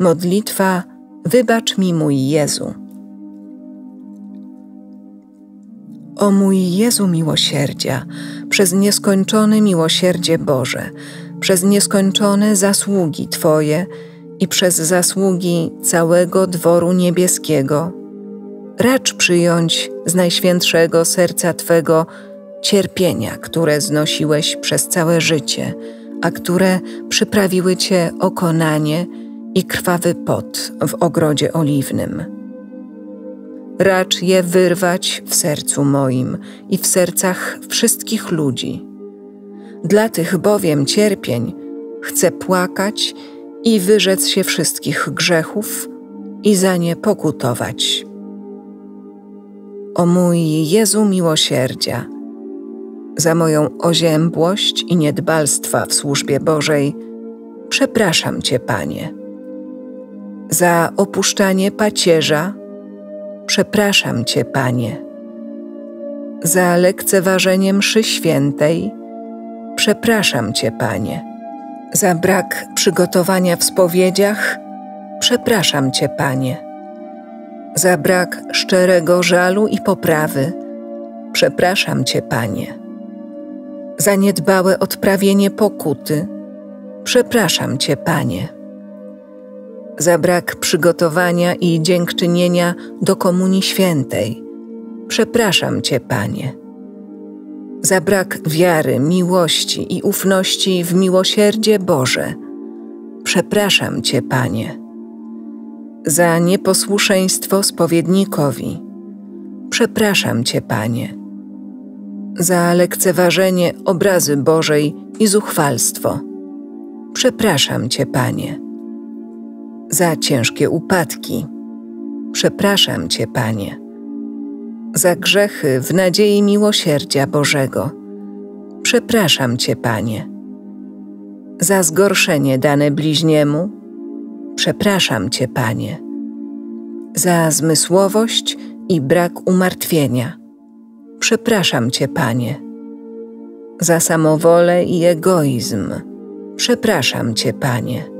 Modlitwa Wybacz mi mój Jezu. O mój Jezu miłosierdzia, przez nieskończone miłosierdzie Boże, przez nieskończone zasługi Twoje i przez zasługi całego dworu niebieskiego, racz przyjąć z najświętszego serca Twego cierpienia, które znosiłeś przez całe życie, a które przyprawiły Cię o konanie i krwawy pot w ogrodzie oliwnym. Racz je wyrwać w sercu moim i w sercach wszystkich ludzi. Dla tych bowiem cierpień chcę płakać i wyrzec się wszystkich grzechów i za nie pokutować. O mój Jezu miłosierdzia, za moją oziębłość i niedbalstwa w służbie Bożej, przepraszam Cię, Panie. Za opuszczanie pacierza, przepraszam Cię, Panie. Za lekceważenie mszy świętej, przepraszam Cię, Panie. Za brak przygotowania w spowiedziach, przepraszam Cię, Panie. Za brak szczerego żalu i poprawy, przepraszam Cię, Panie za niedbałe odprawienie pokuty. Przepraszam Cię, Panie. Za brak przygotowania i dziękczynienia do Komunii Świętej. Przepraszam Cię, Panie. Za brak wiary, miłości i ufności w miłosierdzie Boże. Przepraszam Cię, Panie. Za nieposłuszeństwo spowiednikowi. Przepraszam Cię, Panie za lekceważenie obrazy Bożej i zuchwalstwo. Przepraszam Cię, Panie. Za ciężkie upadki. Przepraszam Cię, Panie. Za grzechy w nadziei miłosierdzia Bożego. Przepraszam Cię, Panie. Za zgorszenie dane bliźniemu. Przepraszam Cię, Panie. Za zmysłowość i brak umartwienia Przepraszam Cię, Panie. Za samowolę i egoizm. Przepraszam Cię, Panie.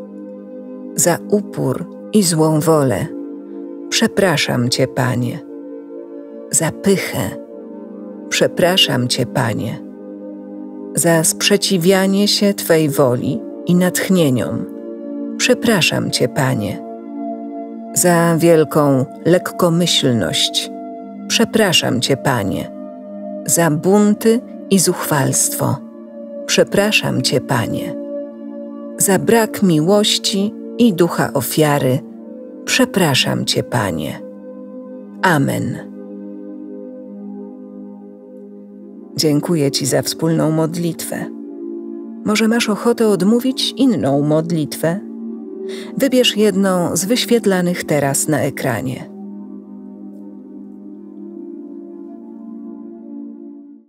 Za upór i złą wolę. Przepraszam Cię, Panie. Za pychę. Przepraszam Cię, Panie. Za sprzeciwianie się Twej woli i natchnieniom. Przepraszam Cię, Panie. Za wielką lekkomyślność. Przepraszam Cię, Panie za bunty i zuchwalstwo. Przepraszam Cię, Panie, za brak miłości i ducha ofiary. Przepraszam Cię, Panie. Amen. Dziękuję Ci za wspólną modlitwę. Może masz ochotę odmówić inną modlitwę? Wybierz jedną z wyświetlanych teraz na ekranie.